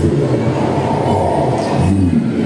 という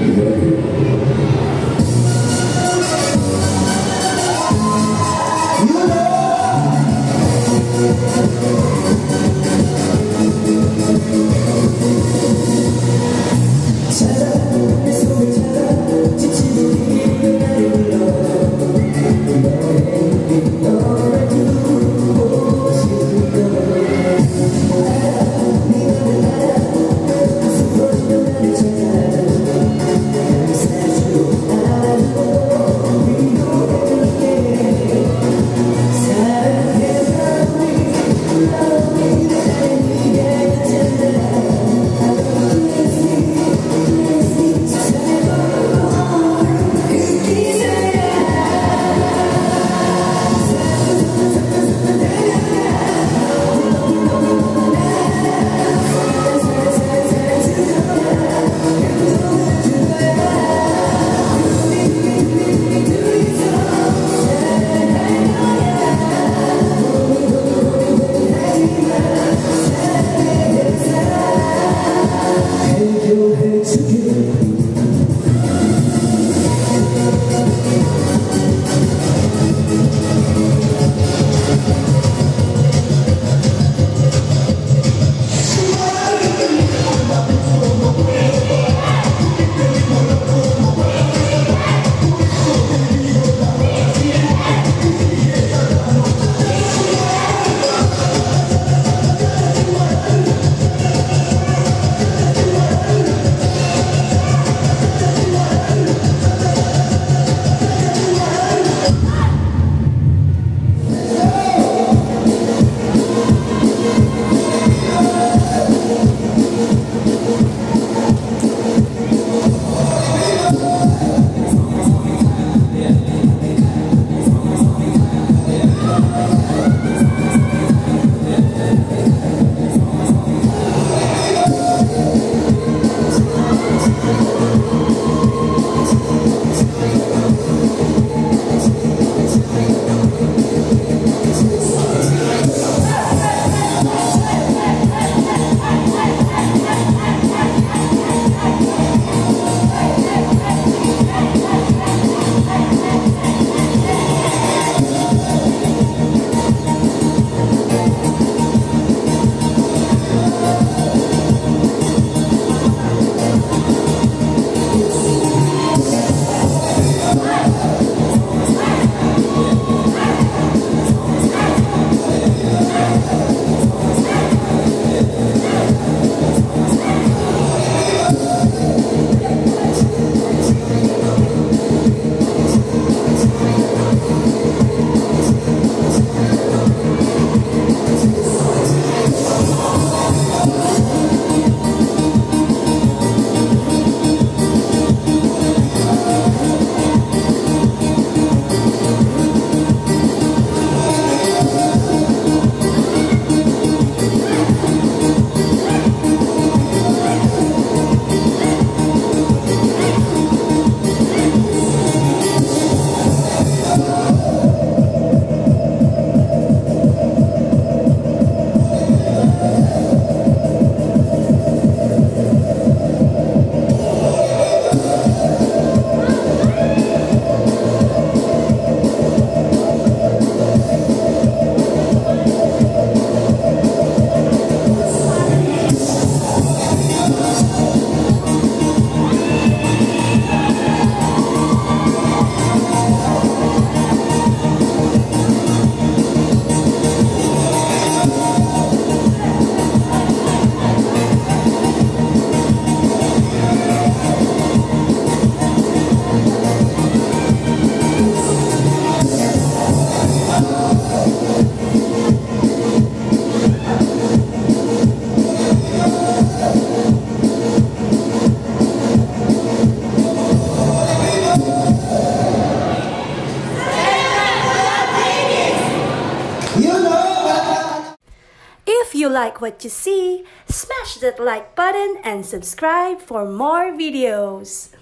like what you see, smash that like button and subscribe for more videos.